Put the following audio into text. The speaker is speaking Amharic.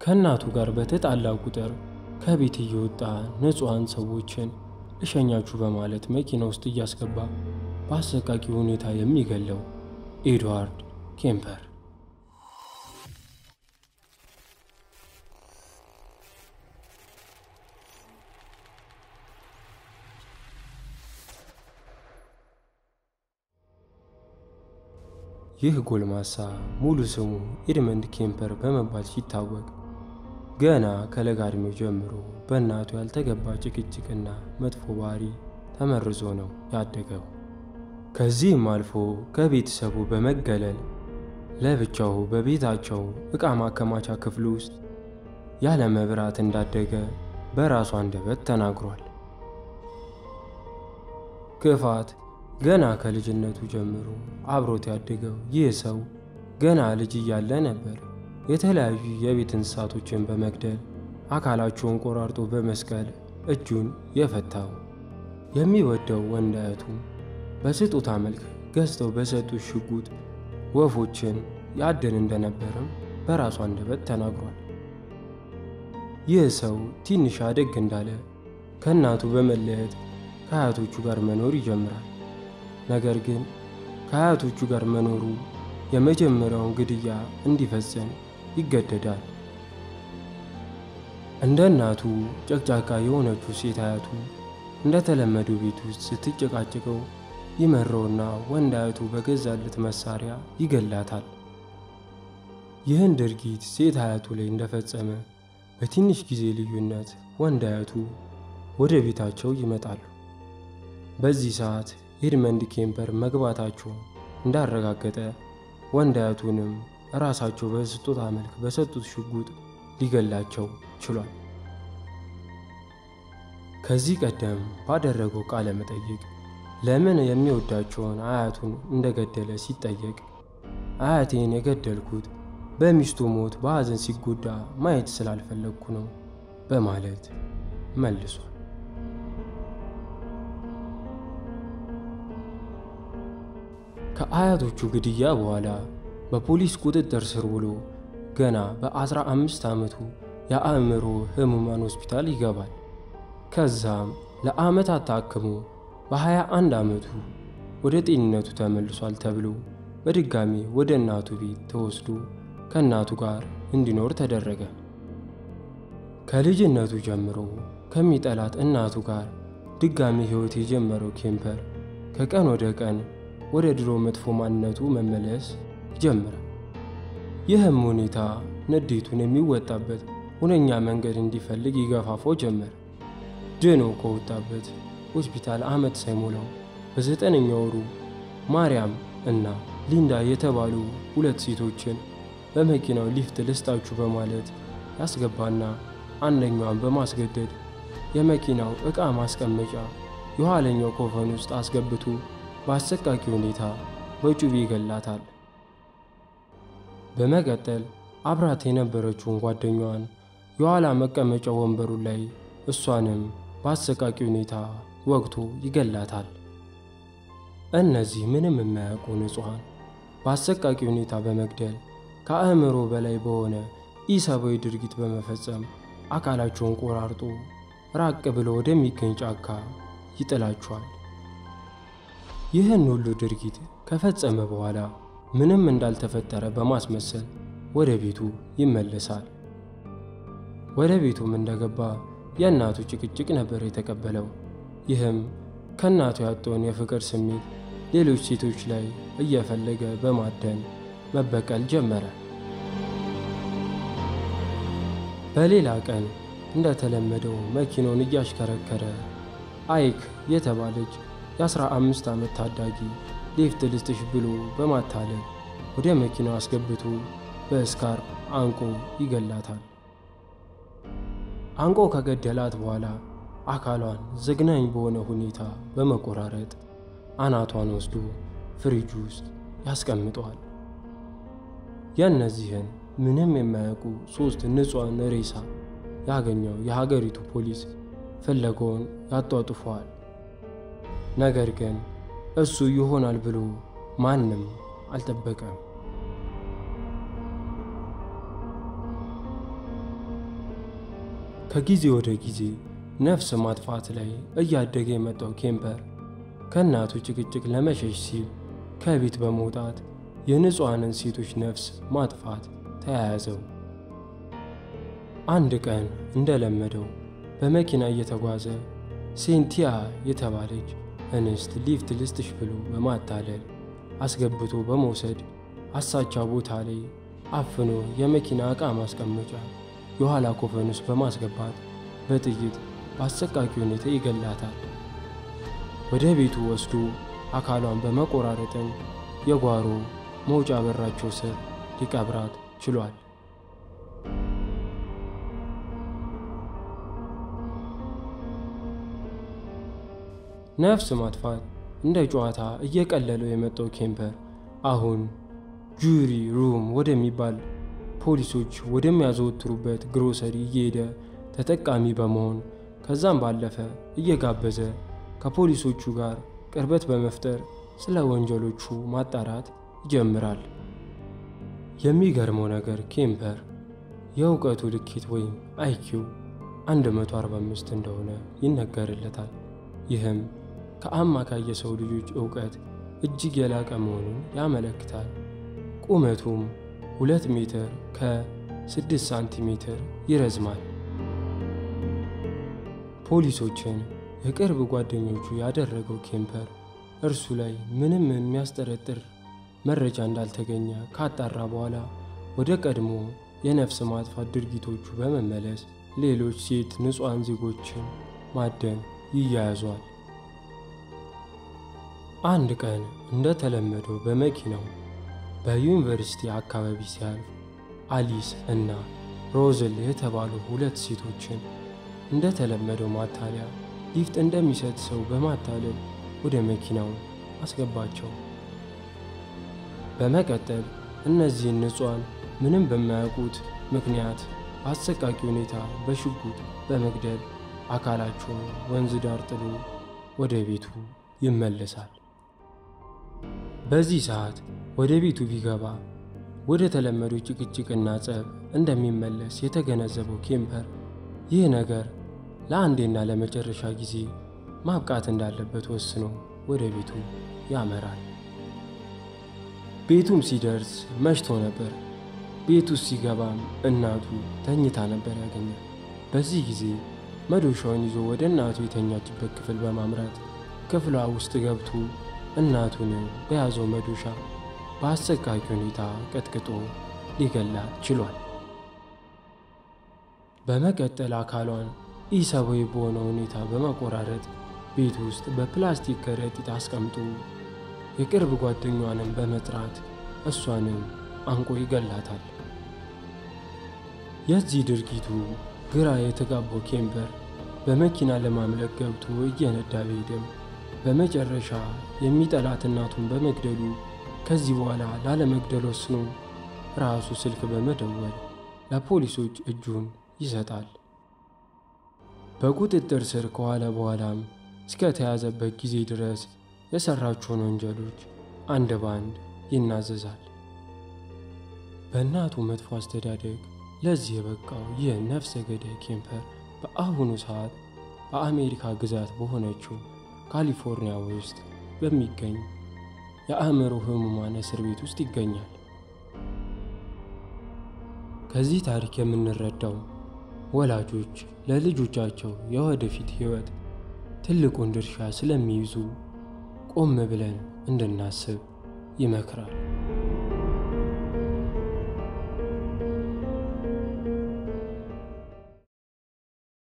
ከእናቱ ጋር በተጣላ ቁጥር ከቤት እየወጣ ንጹሐን ሰዎችን እሸኛችሁ በማለት መኪና ውስጥ እያስገባ በአሰቃቂ ሁኔታ የሚገለው ኤድዋርድ ኬምፐር። ይህ ጎልማሳ ሙሉ ስሙ ኤድመንድ ኬምፐር በመባል ሲታወቅ ገና ከለጋ ዕድሜው ጀምሮ በእናቱ ያልተገባ ጭቅጭቅና መጥፎ ባህሪ ተመርዞ ነው ያደገው። ከዚህም አልፎ ከቤተሰቡ በመገለል ለብቻው በቤታቸው ዕቃ ማከማቻ ክፍል ውስጥ ያለ መብራት እንዳደገ በራሱ አንደበት ተናግሯል። ክፋት ገና ከልጅነቱ ጀምሮ አብሮት ያደገው ይህ ሰው ገና ልጅ እያለ ነበር የተለያዩ የቤት እንስሳቶችን በመግደል አካላቸውን ቆራርጦ በመስቀል እጁን የፈታው። የሚወደው ወንድ አያቱ በስጦታ መልክ ገዝተው በሰጡት ሽጉጥ ወፎችን ያድን እንደነበርም በራሱ አንደበት ተናግሯል። ይህ ሰው ትንሽ አደግ እንዳለ ከእናቱ በመለየት ከአያቶቹ ጋር መኖር ይጀምራል። ነገር ግን ከአያቶቹ ጋር መኖሩ የመጀመሪያውን ግድያ እንዲፈጽም ይገደዳል። እንደ እናቱ ጨቅጫቃ የሆነችው ሴት አያቱ እንደተለመደው ቤት ውስጥ ስትጨቃጭቀው ይመረውና ወንድ አያቱ በገዛለት መሳሪያ ይገላታል። ይህን ድርጊት ሴት አያቱ ላይ እንደፈጸመ በትንሽ ጊዜ ልዩነት ወንድ አያቱ ወደ ቤታቸው ይመጣሉ። በዚህ ሰዓት ኤድመንድ ኬምፐር መግባታቸው እንዳረጋገጠ ወንድ አያቱንም ራሳቸው በስጦታ መልክ በሰጡት ሽጉጥ ሊገላቸው ችሏል። ከዚህ ቀደም ባደረገው ቃለ መጠይቅ ለምን የሚወዳቸውን አያቱን እንደገደለ ሲጠየቅ አያቴን የገደልኩት በሚስቱ ሞት በሐዘን ሲጎዳ ማየት ስላልፈለግኩ ነው በማለት መልሷል። ከአያቶቹ ግድያ በኋላ በፖሊስ ቁጥጥር ስር ውሎ ገና በ15 ዓመቱ የአእምሮ ህሙማን ሆስፒታል ይገባል። ከዛም ለዓመታት ታክሞ በ21 ዓመቱ ወደ ጤንነቱ ተመልሷል ተብሎ በድጋሚ ወደ እናቱ ቤት ተወስዶ ከእናቱ ጋር እንዲኖር ተደረገ። ከልጅነቱ ጀምሮ ከሚጠላት እናቱ ጋር ድጋሚ ሕይወት የጀመረው ኬምፐር ከቀን ወደ ቀን ወደ ድሮ መጥፎ ማንነቱ መመለስ ይጀምራል። ይህም ሁኔታ ንዴቱን የሚወጣበት ሁነኛ መንገድ እንዲፈልግ ይገፋፋው ጀመር። ድኖ ከወጣበት ሆስፒታል ዓመት ሳይሞላው በዘጠነኛ ወሩ ማርያም እና ሊንዳ የተባሉ ሁለት ሴቶችን በመኪናው ሊፍት ልስጣችሁ በማለት ያስገባና አንደኛዋን በማስገደድ የመኪናው ዕቃ ማስቀመጫ የኋለኛው ኮፈን ውስጥ አስገብቶ በአሰቃቂ ሁኔታ በጩቤ ይገላታል። በመቀጠል አብራት የነበረችውን ጓደኛዋን የኋላ መቀመጫ ወንበሩ ላይ እሷንም በአሰቃቂ ሁኔታ ወግቶ ይገላታል። እነዚህ ምንም የማያውቁ ንጹሐን በአሰቃቂ ሁኔታ በመግደል ከአእምሮ በላይ በሆነ ኢሰብአዊ ድርጊት በመፈጸም አካላቸውን ቆራርጦ ራቅ ብሎ ወደሚገኝ ጫካ ይጥላቸዋል። ይህን ሁሉ ድርጊት ከፈጸመ በኋላ ምንም እንዳልተፈጠረ በማስመሰል ወደ ቤቱ ይመለሳል። ወደ ቤቱም እንደገባ የእናቱ ጭቅጭቅ ነበር የተቀበለው። ይህም ከእናቱ ያጣውን የፍቅር ስሜት ሌሎች ሴቶች ላይ እየፈለገ በማደን መበቀል ጀመረ። በሌላ ቀን እንደተለመደው መኪናውን እያሽከረከረ አይክ የተባለች የ15 ዓመት ታዳጊ ሊፍት ልስጥሽ ብሎ በማታለል ወደ መኪናው አስገብቶ በስካር አንቆ ይገላታል። አንቆ ከገደላት በኋላ አካሏን ዘግናኝ በሆነ ሁኔታ በመቆራረጥ አናቷን ወስዶ ፍሪጅ ውስጥ ያስቀምጠዋል። የእነዚህን ምንም የማያውቁ ሦስት ንጹሐን ሬሳ ያገኘው የሀገሪቱ ፖሊስ ፍለጋውን ያጧጡፈዋል። ነገር ግን እሱ ይሆናል ብሎ ማንም አልጠበቀም። ከጊዜ ወደ ጊዜ ነፍስ ማጥፋት ላይ እያደገ የመጣው ኬምፐር ከእናቱ ጭቅጭቅ ለመሸሽ ሲል ከቤት በመውጣት የንጹሐንን ሴቶች ነፍስ ማጥፋት ተያያዘው። አንድ ቀን እንደለመደው በመኪና እየተጓዘ ሴንቲያ የተባለች እንስት ሊፍት ልስጥሽ ብሎ በማታለል አስገብቶ በመውሰድ አሳቻ ቦታ ላይ አፍኖ የመኪና ዕቃ ማስቀመጫ የኋላ ኮፈን ውስጥ በማስገባት በጥይት በአሰቃቂ ሁኔታ ይገላታል። ወደ ቤቱ ወስዶ አካሏን በመቆራረጥም የጓሮ መውጫ በራቸው ስር ሊቀብራት ችሏል። ነፍስ ማጥፋት እንደ ጨዋታ እየቀለለው የመጣው ኬምፐር አሁን Jury Room ወደሚባል ፖሊሶች ወደሚያዘወትሩበት ግሮሰሪ እየሄደ ተጠቃሚ በመሆን ከዛም ባለፈ እየጋበዘ ከፖሊሶቹ ጋር ቅርበት በመፍጠር ስለ ወንጀሎቹ ማጣራት ይጀምራል። የሚገርመው ነገር ኬምፐር የእውቀቱ ልኬት ወይም አይኪው 145 እንደሆነ ይነገርለታል። ይህም ከአማካይ የሰው ልጆች እውቀት እጅግ የላቀ መሆኑን ያመለክታል። ቁመቱም 2 ሜትር ከ6 ሳንቲሜትር ይረዝማል። ፖሊሶችን የቅርብ ጓደኞቹ ያደረገው ኬምፐር እርሱ ላይ ምንም የሚያስጠረጥር መረጃ እንዳልተገኘ ካጣራ በኋላ ወደ ቀድሞ የነፍስ ማጥፋት ድርጊቶቹ በመመለስ ሌሎች ሴት ንጹሐን ዜጎችን ማደን ይያያዟል። አንድ ቀን እንደተለመደው በመኪናው በዩኒቨርሲቲ አካባቢ ሲያልፍ አሊስ እና ሮዝል የተባሉ ሁለት ሴቶችን እንደተለመደው ማታለያ ሊፍት እንደሚሰጥ ሰው በማታለል ወደ መኪናው አስገባቸው። በመቀጠል እነዚህን ንጹሐን ምንም በማያውቁት ምክንያት በአሰቃቂ ሁኔታ በሽጉጥ በመግደል አካላቸውን ወንዝ ዳር ጥሎ ወደ ቤቱ ይመለሳል። በዚህ ሰዓት ወደ ቤቱ ቢገባ ወደ ተለመደው ጭቅጭቅና ጸብ እንደሚመለስ የተገነዘበው ኬምፐር ይህ ነገር ለአንዴና ለመጨረሻ ጊዜ ማብቃት እንዳለበት ወስኖ ወደ ቤቱ ያመራል። ቤቱም ሲደርስ መሽቶ ነበር። ውስጥ ሲገባም እናቱ ተኝታ ነበር ያገኛል። በዚህ ጊዜ መዶሻውን ይዞ ወደ እናቱ የተኛችበት ክፍል በማምራት ክፍሏ ውስጥ ገብቶ እናቱን በያዘው መዶሻ በአሰቃቂ ሁኔታ ቀጥቅጦ ሊገላት ችሏል። በመቀጠል አካሏን ኢሰብአዊ በሆነ ሁኔታ በመቆራረጥ ቤት ውስጥ በፕላስቲክ ከረጢት አስቀምጦ የቅርብ ጓደኛዋንም በመጥራት እሷንም አንቆ ይገላታል። የዚህ ድርጊቱ ግራ የተጋባው ኬምፐር በመኪና ለማምለጥ ገብቶ እየነዳ ቢሄድም በመጨረሻ የሚጠላት እናቱን በመግደሉ ከዚህ በኋላ ላለመግደል ወስኖ ራሱ ስልክ በመደወል ለፖሊሶች እጁን ይሰጣል። በቁጥጥር ስር ከዋለ በኋላም እስከ ተያዘበት ጊዜ ድረስ የሰራቸውን ወንጀሎች አንድ ባንድ ይናዘዛል። በእናቱ መጥፎ አስተዳደግ ለዚህ የበቃው ይህ ነፍሰ ገዳይ ኬምፐር በአሁኑ ሰዓት በአሜሪካ ግዛት በሆነችው ካሊፎርኒያ ውስጥ በሚገኝ የአእምሮ ሕሙማን እስር ቤት ውስጥ ይገኛል። ከዚህ ታሪክ የምንረዳው ወላጆች ለልጆቻቸው የወደፊት ሕይወት ትልቁን ድርሻ ስለሚይዙ ቆም ብለን እንድናስብ ይመክራል።